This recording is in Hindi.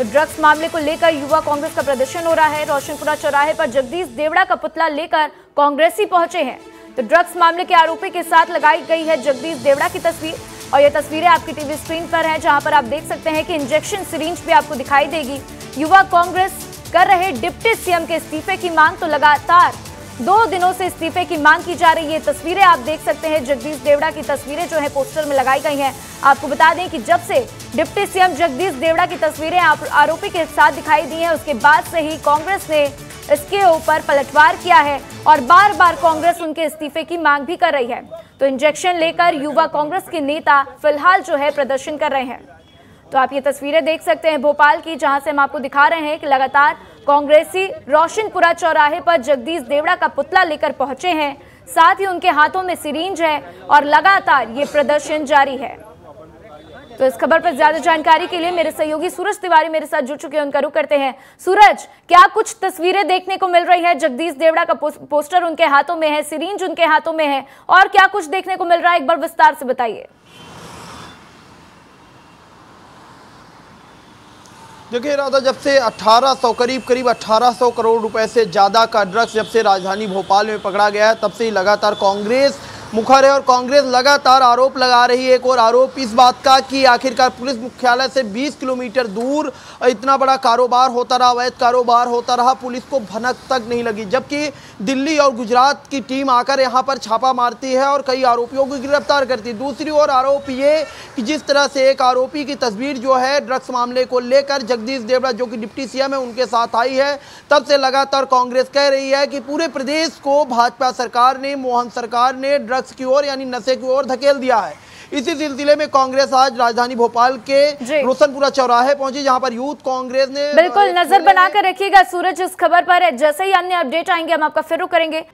तो ड्रग्स मामले को लेकर युवा कांग्रेस का प्रदर्शन हो रहा है, रोशनपुरा चौराहे पर जगदीश देवड़ा का पुतला लेकर कांग्रेसी पहुँचे हैं। तो ड्रग्स मामले के आरोपी के साथ लगाई गई है जगदीश देवड़ा की तस्वीर और ये तस्वीरें आपकी टीवी स्क्रीन पर हैं, जहाँ पर आप देख सकते हैं कि इंजेक्शन सिरिंज भी आपको दिखाई देगी। युवा कांग्रेस कर रहे डिप्टी सीएम के इस्तीफे की मांग तो लगातार दो दिनों से इस्तीफे की मांग की जा रही है। तस्वीरें आप देख सकते हैं। जगदीश देवड़ा की तस्वीरें जो है, पोस्टर में लगाई गई हैं। आपको बता दें कि जब से डिप्टी सीएम जगदीश देवड़ा की तस्वीरें आरोपी के साथ दिखाई दी हैं, उसके बाद से ही कांग्रेस ने इसके ऊपर पलटवार किया है और बार बार कांग्रेस उनके इस्तीफे की मांग भी कर रही है। तो इंजेक्शन लेकर युवा कांग्रेस के नेता फ़िलहाल जो है, प्रदर्शन कर रहे हैं। तो आप ये तस्वीरें देख सकते हैं भोपाल की, जहाँ से हम आपको दिखा रहे हैं कि लगातार कांग्रेसी रोशनपुरा चौराहे पर जगदीश देवड़ा का पुतला लेकर पहुँचे हैं। साथ ही उनके हाथों में सिरिंज है और लगातार ये प्रदर्शन जारी है। तो इस खबर पर ज़्यादा जानकारी के लिए मेरे सहयोगी सूरज तिवारी मेरे साथ जुड़ चुके हैं। उनका रुख करते हैं। सूरज, क्या कुछ तस्वीरें देखने को मिल रही है? जगदीश देवड़ा का पोस्टर उनके हाथों में है, सिरिंज उनके हाथों में है और क्या कुछ देखने को मिल रहा है? एक बार विस्तार से बताइए। देखिए राधा, जब से 1800 करीब करीब 1800 करोड़ रुपए से ज़्यादा का ड्रग्स जब से राजधानी भोपाल में पकड़ा गया है, तब से ही लगातार कांग्रेस मुखर है और कांग्रेस लगातार आरोप लगा रही है। एक और आरोप इस बात का कि आखिरकार पुलिस मुख्यालय से 20 किलोमीटर दूर इतना बड़ा कारोबार होता रहा, अवैध कारोबार होता रहा, पुलिस को भनक तक नहीं लगी। जबकि दिल्ली और गुजरात की टीम आकर यहाँ पर छापा मारती है और कई आरोपियों को गिरफ़्तार करती है। दूसरी ओर आरोप ये कि जिस तरह से एक आरोपी की तस्वीर जो है ड्रग्स मामले को लेकर जगदीश देवड़ा, जो कि डिप्टी सीएम है, उनके साथ आई है। तब से लगातार कांग्रेस कह रही है कि पूरे प्रदेश को भाजपा सरकार ने, मोहन सरकार ने ड्रग्स ड्रग्स की ओर यानी नशे की ओर धकेल दिया है। इसी सिलसिले में कांग्रेस आज राजधानी भोपाल के रोशनपुरा चौराहे पहुँची जहाँ पर यूथ कांग्रेस ने बिल्कुल नज़र बनाकर रखिएगा सूरज इस खबर पर जैसे ही अन्य अपडेट आएँगे हम आपका फिर करेंगे।